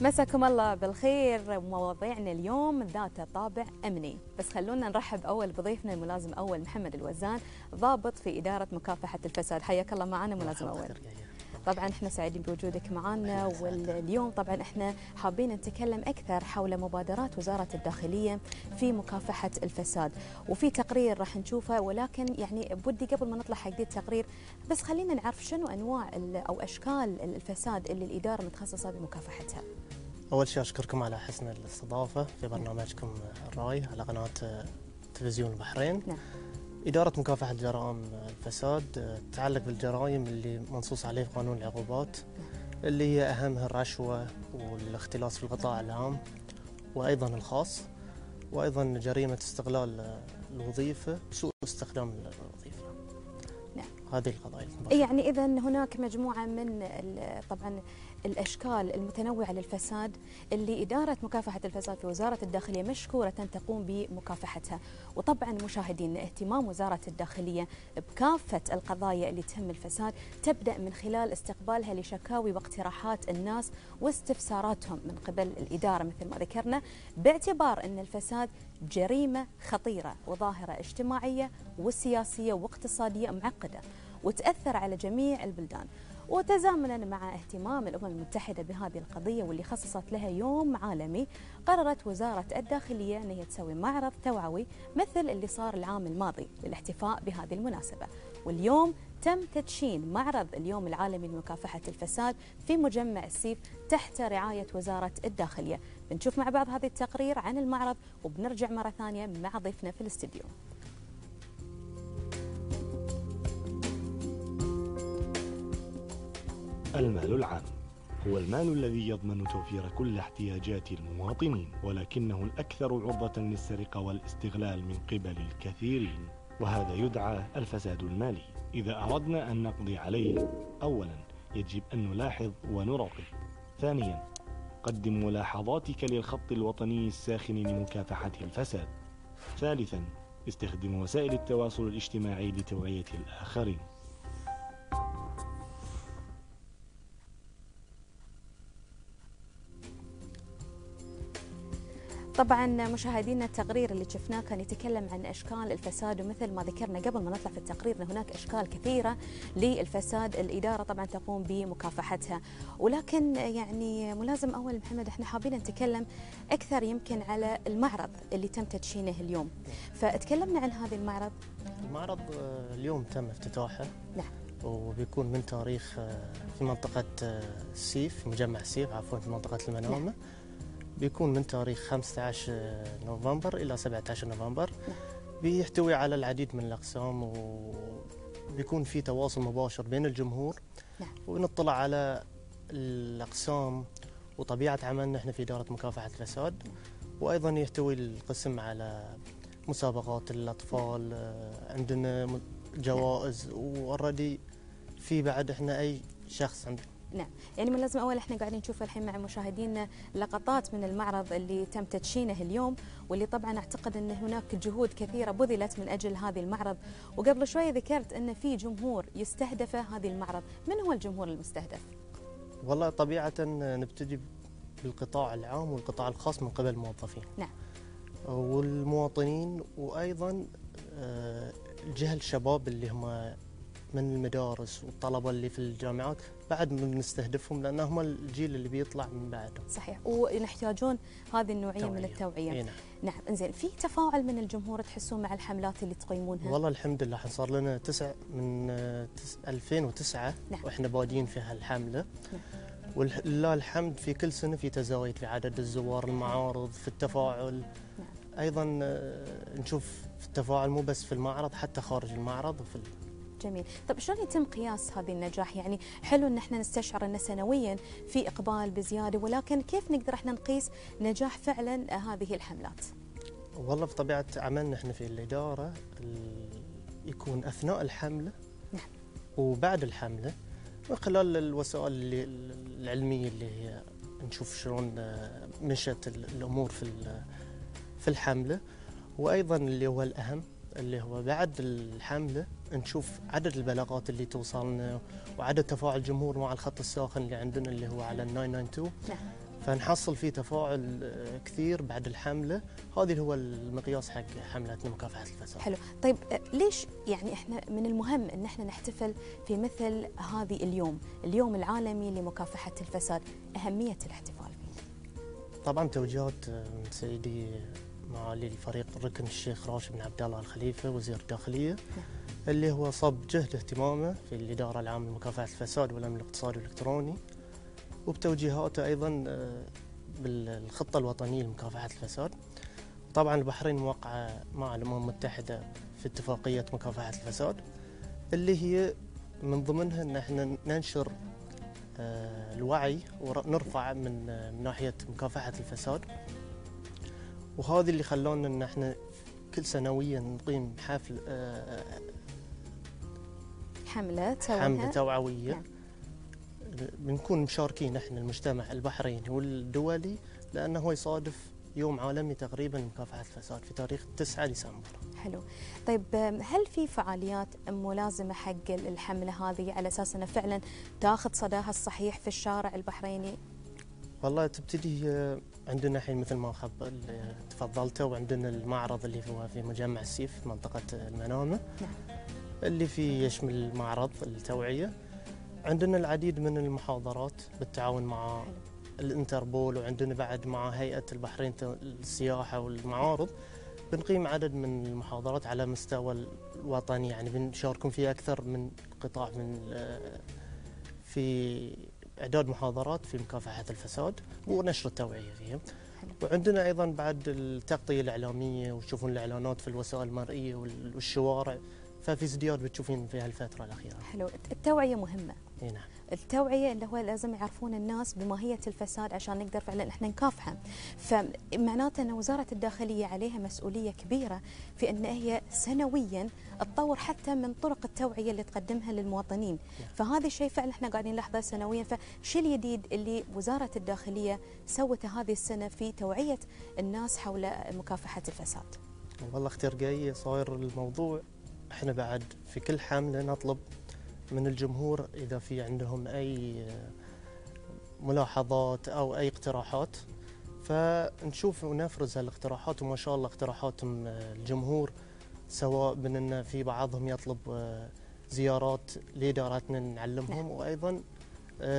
مساكم الله بالخير. مواضيعنا اليوم ذات طابع أمني. بس خلونا نرحب أول بضيفنا الملازم أول محمد الوزان ضابط في إدارة مكافحة الفساد. حياك الله معنا ملازم أول. طبعا إحنا سعيدين بوجودك معنا واليوم طبعا إحنا حابين نتكلم أكثر حول مبادرات وزارة الداخلية في مكافحة الفساد. وفي تقرير راح نشوفه ولكن يعني بودي قبل ما نطلع حق دي التقرير بس خلينا نعرف شنو أنواع أو أشكال الفساد اللي الإدارة متخصصة بمكافحتها. أول شيء أشكركم على حسن الاستضافة في برنامجكم الراي على قناة تلفزيون البحرين. نعم. إدارة مكافحة جرائم الفساد تتعلق بالجرائم اللي منصوص عليه في قانون العقوبات اللي هي أهمها الرشوة والاختلاس في القطاع العام وأيضا الخاص وأيضا جريمة استغلال الوظيفة بسوء استخدام الوظيفة نعم. هذه القضايا المباشرة. يعني اذا هناك مجموعة من طبعا الأشكال المتنوعة للفساد اللي إدارة مكافحة الفساد في وزارة الداخلية مشكورة تقوم بمكافحتها. وطبعا مشاهدينا اهتمام وزارة الداخلية بكافة القضايا اللي تهم الفساد تبدأ من خلال استقبالها لشكاوي واقتراحات الناس واستفساراتهم من قبل الإدارة. مثل ما ذكرنا باعتبار أن الفساد جريمة خطيرة وظاهرة اجتماعية وسياسية واقتصادية معقدة وتأثر على جميع البلدان. وتزامنا مع اهتمام الأمم المتحدة بهذه القضية واللي خصصت لها يوم عالمي قررت وزارة الداخلية إن هي تسوي معرض توعوي مثل اللي صار العام الماضي للاحتفاء بهذه المناسبة. واليوم تم تدشين معرض اليوم العالمي لمكافحة الفساد في مجمع السيف تحت رعاية وزارة الداخلية. بنشوف مع بعض هذه التقرير عن المعرض وبنرجع مرة ثانية مع ضيفنا في الاستديو. المال العام. هو المال الذي يضمن توفير كل احتياجات المواطنين ولكنه الأكثر عرضة للسرقة والاستغلال من قبل الكثيرين وهذا يدعى الفساد المالي. إذا أردنا أن نقضي عليه أولا يجب أن نلاحظ ونراقب. ثانيا قدم ملاحظاتك للخط الوطني الساخن لمكافحة الفساد. ثالثا استخدم وسائل التواصل الاجتماعي لتوعية الآخرين. طبعا مشاهدينا التقرير اللي شفناه كان يتكلم عن أشكال الفساد ومثل ما ذكرنا قبل ما نطلع في التقرير إن هناك أشكال كثيرة للفساد. الإدارة طبعا تقوم بمكافحتها. ولكن يعني ملازم أول محمد إحنا حابين نتكلم أكثر يمكن على المعرض اللي تم تدشينه اليوم. فتكلمنا عن هذا المعرض. المعرض آه، اليوم تم افتتاحه. نعم. وبيكون من تاريخ آه، في منطقة آه، في مجمع السيف عفوا في منطقة المنامة. بيكون من تاريخ 15 نوفمبر إلى 17 نوفمبر بيحتوي على العديد من الأقسام وبيكون في تواصل مباشر بين الجمهور نعم. ونطلع على الأقسام وطبيعة عملنا إحنا في إدارة مكافحة الفساد وأيضا يحتوي القسم على مسابقات الأطفال عندنا جوائز واوريدي في بعد إحنا أي شخص عنده نعم. يعني من لازم أول إحنا قاعدين نشوف الحين مع مشاهدينا لقطات من المعرض اللي تم تدشينه اليوم واللي طبعا أعتقد إن هناك جهود كثيرة بذلت من أجل هذه المعرض. وقبل شوي ذكرت إن في جمهور يستهدفه هذه المعرض. من هو الجمهور المستهدف؟ والله طبيعة نبتدي بالقطاع العام والقطاع الخاص من قبل الموظفين. نعم. والمواطنين وأيضا آه، الجهة الشباب اللي هم من المدارس والطلبة اللي في الجامعات بعد بنستهدفهم لأن هم الجيل اللي بيطلع من بعدهم صحيح. ونحتاجون هذه النوعية من. التوعية. إي نعم. نعم. إنزين في تفاعل من الجمهور تحسون مع الحملات اللي تقيمونها؟ والله الحمد لله صار لنا تسع من آه، تس 2009 نعم. وإحنا بادين في هالحملة. ولله الحمد في كل سنة في تزايد في عدد الزوار المعارض في التفاعل. أيضا آه، نشوف في التفاعل مو بس في المعرض حتى خارج المعرض وفي جميل. طب شلون يتم قياس هذه النجاح؟ يعني حلو إن إحنا نستشعر ان سنويا في إقبال بزيادة ولكن كيف نقدر إحنا نقيس نجاح فعلا هذه الحملات؟ والله بطبيعة عملنا إحنا في الإدارة ال- يكون أثناء الحملة نعم. وبعد الحملة من خلال الوسائل اللي العلمية اللي هي نشوف شلون آه، مشت ال- الأمور في في الحملة. وأيضا اللي هو الأهم اللي هو بعد الحملة نشوف عدد البلاغات اللي توصلنا وعدد تفاعل الجمهور مع الخط الساخن اللي عندنا اللي هو على ال 992 نعم. فنحصل فيه تفاعل آه، كثير بعد الحملة. هذا هو المقياس حق حملتنا مكافحة الفساد. حلو. طيب آه، ليش يعني إحنا من المهم إن إحنا نحتفل في مثل هذه اليوم اليوم العالمي لمكافحة الفساد؟ أهمية الاحتفال فيه. طبعا توجيهات آه، من سيدي معالي الفريق الركن الشيخ راشد بن عبد الله الخليفة وزير الداخلية. اللي هو صب جهد اهتمامه في الإدارة العامة لمكافحة الفساد والأمن الاقتصادي والإلكتروني وبتوجيهاته أيضا آه، بالخطة الوطنية لمكافحة الفساد. طبعا البحرين موقعة مع الأمم المتحدة في اتفاقية مكافحة الفساد اللي هي من ضمنها إن إحنا ننشر آه، الوعي ونرفع من آه، من ناحية مكافحة الفساد. وهذا اللي خلونا إن إحنا كل سنويا نقيم حفل حملة حملة توعوية نعم. بنكون مشاركين إحنا المجتمع البحريني والدولي لأنه هو يصادف يوم عالمي تقريبا لمكافحه الفساد في تاريخ 9 ديسمبر. حلو. طيب هل في فعاليات ملازمة حق الحملة هذه على أساس أنها فعلا تاخذ صداها الصحيح في الشارع البحريني؟ والله تبتدي عندنا الحين مثل ما خب تفضلت وعندنا المعرض اللي هو في مجمع السيف منطقة المنامة. نعم. اللي فيه يشمل المعرض التوعية. عندنا العديد من المحاضرات بالتعاون مع الانتربول وعندنا بعد مع هيئة البحرين السياحة والمعارض. بنقيم عدد من المحاضرات على مستوى الوطني يعني بنشاركون فيها أكثر من قطاع من في إعداد محاضرات في مكافحة الفساد ونشر التوعية فيها. وعندنا أيضا بعد التغطية الإعلامية وتشوفون الإعلانات في الوسائل المرئية والشوارع. ففي ازدياد بتشوفين في هالفتره الأخيرة. حلو، التوعية مهمة. إي نعم. التوعية اللي هو لازم يعرفون الناس بماهية الفساد عشان نقدر فعلا إحنا نكافحه. فمعناته أن وزارة الداخلية عليها مسؤولية كبيرة في أن هي سنويا تطور حتى من طرق التوعية اللي تقدمها للمواطنين. نعم. فهذا الشيء فعلا إحنا قاعدين نلاحظه سنويا فشو الجديد اللي وزارة الداخلية سوته هذه السنة في توعية الناس حول مكافحة الفساد؟ والله اختيار جاي صاير الموضوع إحنا بعد في كل حمله نطلب من الجمهور إذا في عندهم أي ملاحظات أو أي اقتراحات فنشوف ونفرز هالاقتراحات وما شاء الله اقتراحات الجمهور سواء من إن في بعضهم يطلب زيارات لإداراتنا نعلمهم نعم. وأيضا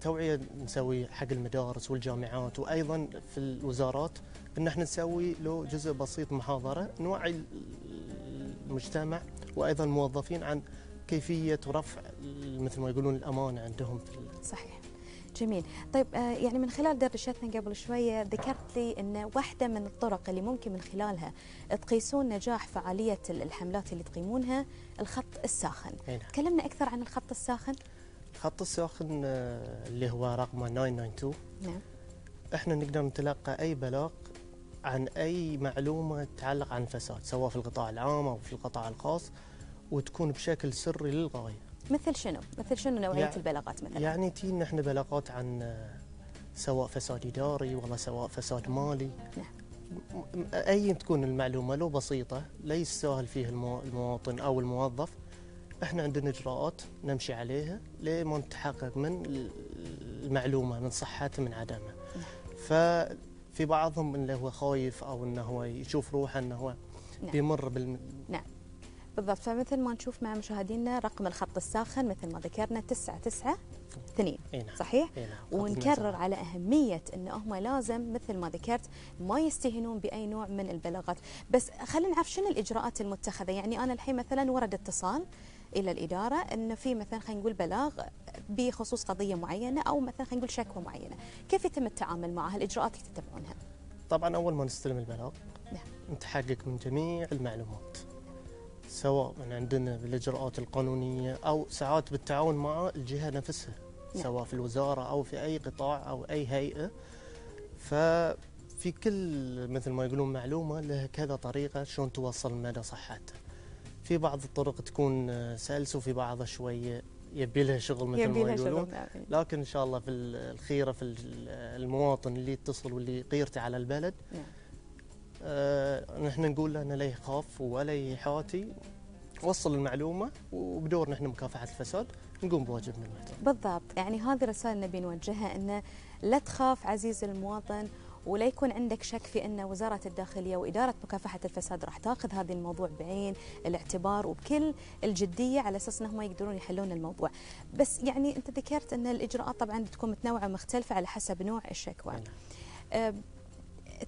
توعية نسوي حق المدارس والجامعات وأيضا في الوزارات إن إحنا نسوي له جزء بسيط محاضرة نوعي المجتمع وأيضا الموظفين عن كيفية رفع مثل ما يقولون الامانه عندهم في صحيح. جميل. طيب آه يعني من خلال دردشتنا قبل شوية ذكرت لي أن واحدة من الطرق اللي ممكن من خلالها تقيسون نجاح فعالية الحملات اللي تقيمونها الخط الساخن. نعم. تكلمنا أكثر عن الخط الساخن؟ الخط الساخن آه، اللي هو رقمه 992 نعم. إحنا نقدر نتلقى أي بلاغ عن أي معلومة تتعلق عن الفساد سواء في القطاع العام أو في القطاع الخاص وتكون بشكل سري للغاية مثل شنو؟ مثل شنو نوعية يعني البلاغات مثلا؟ يعني تينا إحنا بلاغات عن سواء فساد إداري ولا سواء فساد مالي نعم. أي تكون المعلومة لو بسيطة لا يستاهل فيه المواطن أو الموظف إحنا عندنا إجراءات نمشي عليها لما نتحقق من المعلومة من صحتها من عدمها. نعم. ففي بعضهم اللي هو خايف أو انه هو يشوف روحه انه هو نعم. بيمر بال نعم بالضبط فمثل ما نشوف مع مشاهدينا رقم الخط الساخن مثل ما ذكرنا 992 اثنين نعم. صحيح؟ نعم. ونكرر على أهمية أن هم لازم مثل ما ذكرت ما يستهينون بأي نوع من البلاغات بس خلينا نعرف شنو الإجراءات المتخذة يعني أنا الحين مثلا ورد اتصال إلى الإدارة ان في مثلا خلينا نقول بلاغ بخصوص قضية معينة أو مثلا خلينا نقول شكوى معينة، كيف يتم التعامل معها؟ الإجراءات اللي تتبعونها؟ طبعا أول ما نستلم البلاغ نعم. نتحقق من جميع المعلومات سواء من عندنا بالإجراءات القانونية أو ساعات بالتعاون مع الجهة نفسها نعم. سواء في الوزارة أو في أي قطاع أو أي هيئة ففي كل مثل ما يقولون معلومة لها كذا طريقة شلون توصل مدى صحتها في بعض الطرق تكون سلس وفي بعضها شوية يبي لها شغل مثل ما يقولون نعم. لكن إن شاء الله في الخيرة في المواطن اللي يتصل واللي قيرته على البلد نعم. آه نحن نقول له انه لا يخاف ولا يحاتي وصل المعلومة وبدور نحن مكافحة الفساد نقوم بواجبنا المحترم. بالضبط، يعني هذه رسالة نبي نوجهها أن لا تخاف عزيز المواطن ولا يكون عندك شك في أن وزارة الداخلية وإدارة مكافحة الفساد راح تأخذ هذا الموضوع بعين الاعتبار وبكل الجدية على أساس أنهم يقدرون يحلون الموضوع. بس يعني أنت ذكرت أن الإجراءات طبعا بتكون متنوعة ومختلفة على حسب نوع الشكوى.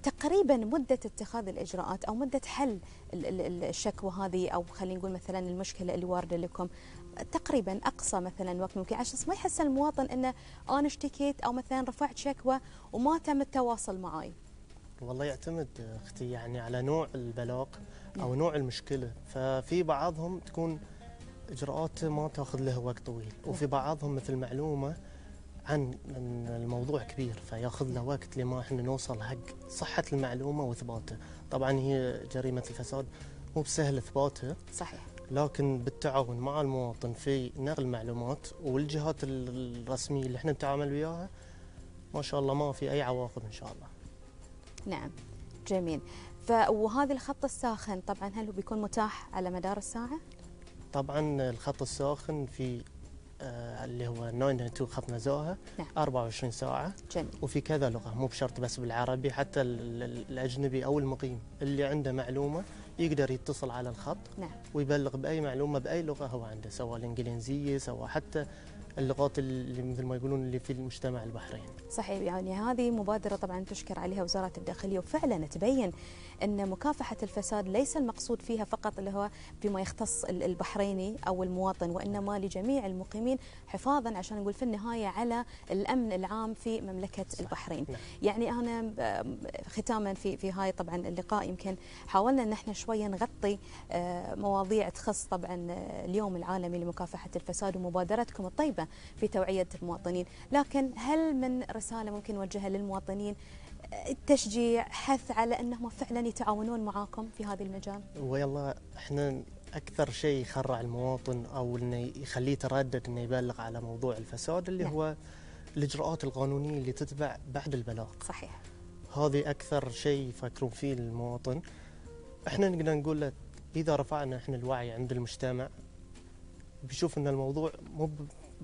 تقريبا مدة اتخاذ الإجراءات أو مدة حل الشكوى هذه أو خلينا نقول مثلا المشكلة اللي واردة لكم. تقريبا أقصى مثلا وقت ممكن. عشان ما يحس المواطن أنه أنا اشتكيت أو مثلا رفعت شكوى وما تم التواصل معي. والله يعتمد أختي يعني على نوع البلاغ أو نعم. نوع المشكلة. ففي بعضهم تكون إجراءات ما تأخذ له وقت طويل. وفي بعضهم مثل معلومة عن الموضوع كبير فياخذ له وقت لما إحنا نوصل حق صحة المعلومة واثباتها طبعا هي جريمة الفساد مو بسهل اثباتها صحيح. لكن بالتعاون مع المواطن في نقل معلومات والجهات الرسمية اللي إحنا نتعامل وياها ما شاء الله ما في أي عواقب إن شاء الله. نعم. جميل. فوهذا الخط الساخن طبعا هل هو بيكون متاح على مدار الساعة؟ طبعا الخط الساخن في اللي هو 992 خط نزوها نعم. 24 ساعة جميل. وفي كذا لغة مو بشرط بس بالعربي حتى الأجنبي أو المقيم اللي عنده معلومة يقدر يتصل على الخط نعم. ويبلغ بأي معلومة بأي لغة هو عنده سواء الإنجليزية سواء حتى اللغات اللي مثل ما يقولون اللي في المجتمع البحريني. صحيح يعني هذه مبادرة طبعا تشكر عليها وزارة الداخلية وفعلا تبين إن مكافحة الفساد ليس المقصود فيها فقط اللي هو فيما يختص البحريني أو المواطن وإنما لجميع المقيمين حفاظا عشان نقول في النهاية على الأمن العام في مملكة صح. البحرين. نعم. يعني أنا ختاما في في هاي طبعا اللقاء يمكن حاولنا إن إحنا شوية نغطي آه، مواضيع تخص طبعا آه، اليوم العالمي لمكافحة الفساد ومبادرتكم الطيبه في توعية المواطنين، لكن هل من رسالة ممكن نوجهها للمواطنين تشجيع حث على أنهم فعلا يتعاونون معاكم في هذا المجال؟ ويلا إحنا أكثر شيء يخرع المواطن أو إنه يخليه يتردد إنه يبلغ على موضوع الفساد اللي نعم. هو الإجراءات القانونية اللي تتبع بعد البلاغ. صحيح. هذه أكثر شيء يفكرون فيه المواطن. إحنا نقدر نقول له إذا رفعنا إحنا الوعي عند المجتمع بيشوف إن الموضوع مو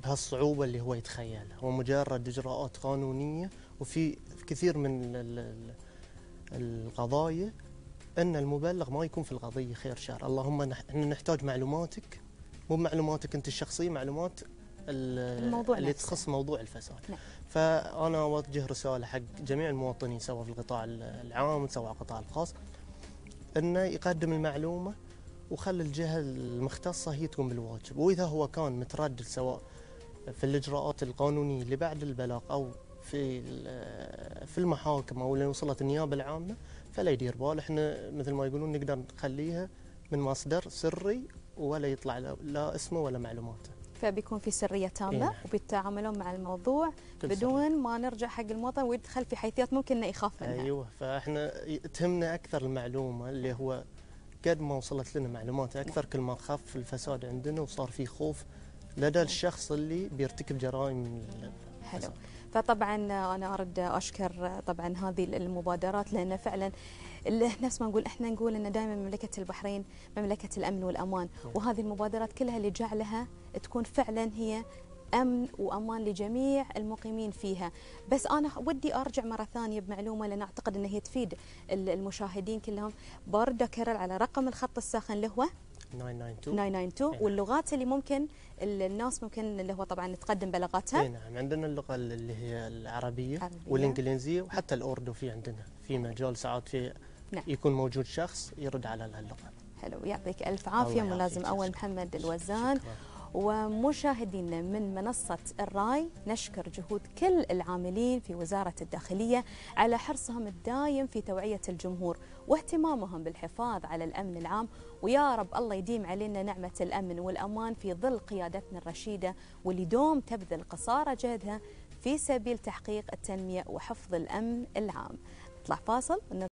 بهالصعوبة اللي هو يتخيلها، هو مجرد إجراءات قانونية وفي كثير من القضايا أن المبلغ ما يكون في القضية خير شر. اللهم إحنا نحتاج معلوماتك مو معلوماتك أنت الشخصية معلومات الموضوع اللي تخص موضوع الفساد. نعم. فأنا أوجه رسالة حق جميع المواطنين سواء في القطاع العام سواء القطاع الخاص انه يقدم المعلومة وخلي الجهة المختصة هي تقوم بالواجب. وإذا هو كان متردد سواء في الإجراءات القانونية اللي بعد البلاغ أو في في المحاكم أو اللي وصلت النيابة العامة فلا يدير بال إحنا مثل ما يقولون نقدر نخليها من مصدر سري ولا يطلع لا اسمه ولا معلوماته. فبيكون في سرية تامة إيه. وبيتعاملون مع الموضوع بدون سرية. ما نرجع حق المواطن ويدخل في حيثيات ممكن إنه يخاف منها. أيوه فإحنا تهمنا أكثر المعلومة اللي هو قد ما وصلت لنا معلومات أكثر كل ما خف الفساد عندنا وصار في خوف لدى الشخص اللي بيرتكب جرائم. حلو. فطبعا أنا أرد أشكر طبعا هذه المبادرات لأن فعلا نفس ما نقول إحنا نقول إن دائما مملكة البحرين مملكة الأمن والأمان. وهذه المبادرات كلها اللي جعلها تكون فعلا هي أمن وأمان لجميع المقيمين فيها. بس أنا ودي أرجع مرة ثانية بمعلومة لأن أعتقد إن هي تفيد المشاهدين كلهم. برضه كرر على رقم الخط الساخن اللي هو 992 992 إيه. واللغات اللي ممكن الناس ممكن اللي هو طبعا تقدم بلاغاتها اي نعم. عندنا اللغة اللي هي العربية عربية. والإنجليزية وحتى الأردو في عندنا. في مجال ساعات في نعم. يكون موجود شخص يرد على اللغة. حلو. يعطيك ألف عافية. ملازم أول محمد الوزان. شكرا. ومشاهدينا من منصة الرأي نشكر جهود كل العاملين في وزارة الداخلية على حرصهم الدايم في توعية الجمهور واهتمامهم بالحفاظ على الأمن العام. ويا رب الله يديم علينا نعمة الأمن والأمان في ظل قيادتنا الرشيدة واللي دوم تبذل قصارى جهدها في سبيل تحقيق التنمية وحفظ الأمن العام. نطلع فاصل